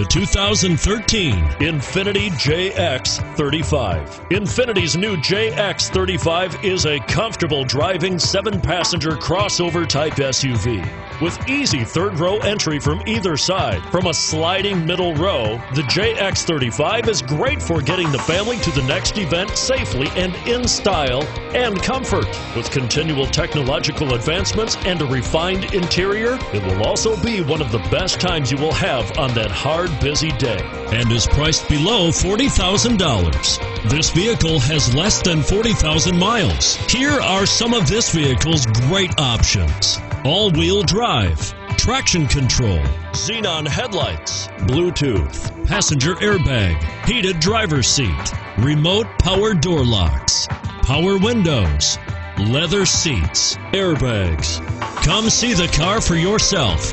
The 2013 Infiniti JX35. Infiniti's new JX35 is a comfortable driving seven passenger crossover type SUV with easy third row entry from either side. From a sliding middle row, the JX35 is great for getting the family to the next event safely and in style and comfort. With continual technological advancements and a refined interior, it will also be one of the best times you will have on that hard, busy day. And is priced below $40,000. This vehicle has less than 40,000 miles. Here are some of this vehicle's great options all wheel drive, traction control, xenon headlights, Bluetooth, passenger airbag, heated driver's seat, remote power door locks, power windows, leather seats, airbags. Come see the car for yourself.